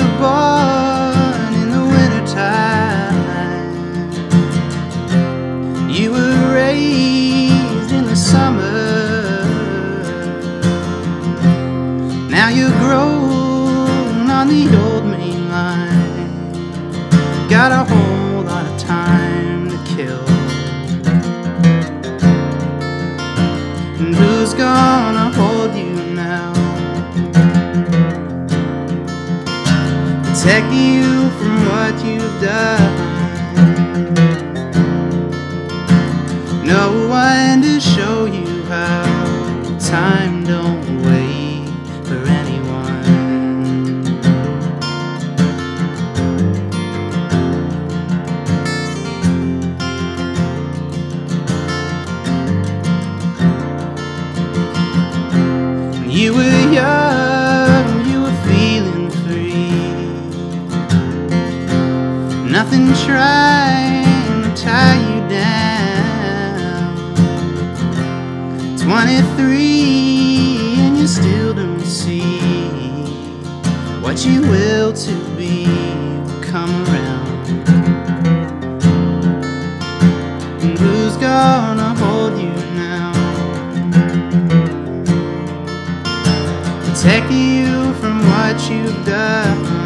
were born in the wintertime. You were raised in the summer. Now you're grown on the old main line. Got a whole lot of time to kill. And who's gone? Protect you from what you've done. No one to show you how time don't wait for anyone. You were young, Nothing trying to tie you down. 23 and you still don't see what you will to be will come around. And who's gonna hold you now? Protect you from what you've done.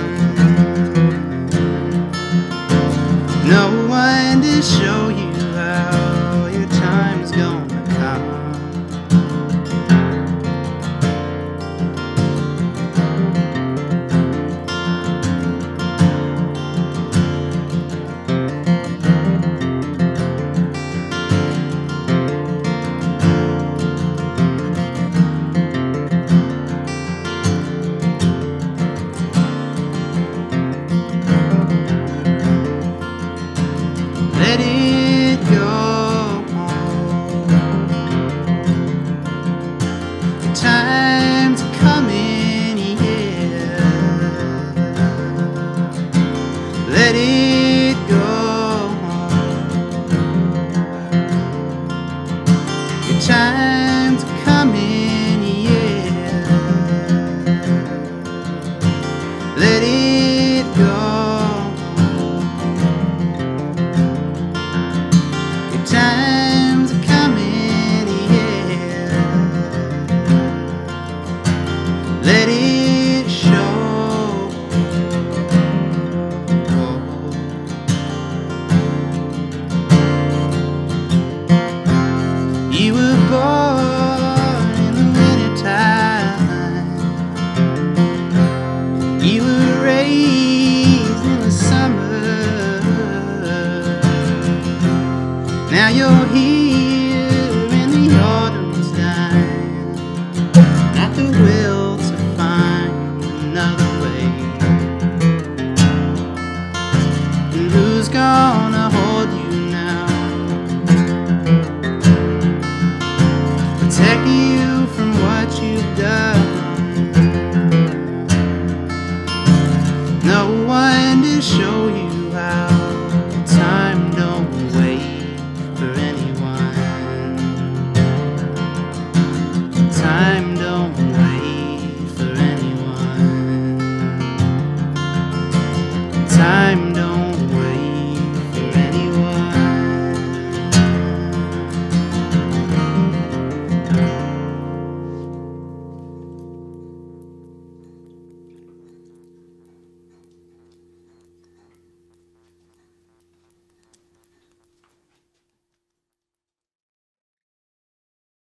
It. gone.